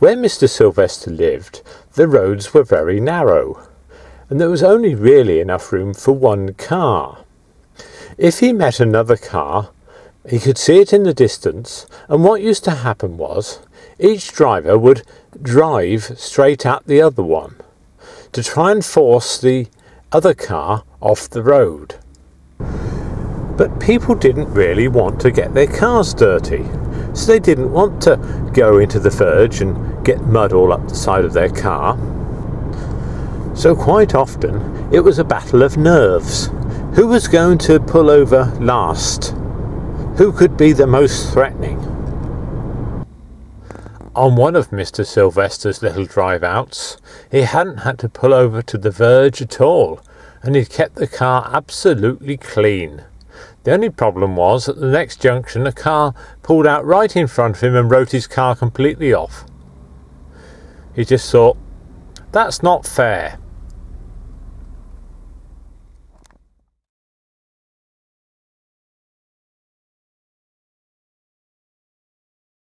Where Mr. Sylvester lived, the roads were very narrow, and there was only really enough room for one car. If he met another car, he could see it in the distance, and what used to happen was each driver would drive straight at the other one to try and force the other car off the road. But people didn't really want to get their cars dirty, so they didn't want to go into the verge and get mud all up the side of their car. So quite often it was a battle of nerves. Who was going to pull over last? Who could be the most threatening? On one of Mr. Sylvester's little drive outs, he hadn't had to pull over to the verge at all, and he'd kept the car absolutely clean. The only problem was at the next junction a car pulled out right in front of him and wrote his car completely off. He just thought, that's not fair.